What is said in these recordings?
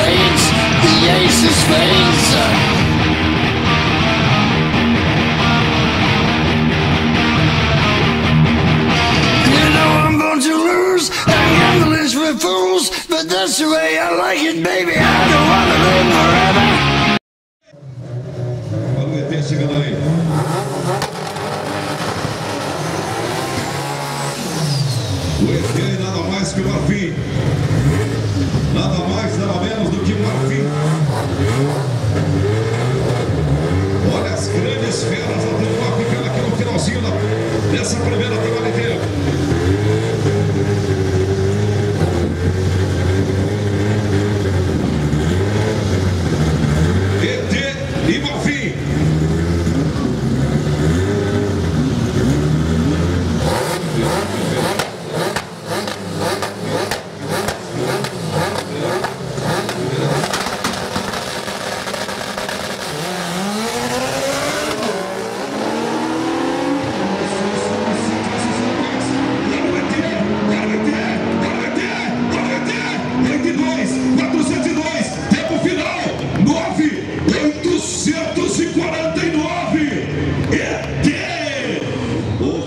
veins, the ace's veins. You know I'm going to lose, and gamblers for fools, but that's the way I like it, baby. I don't wanna live forever. Nessa primeira prova de tempo.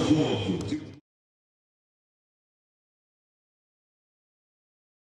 жовту.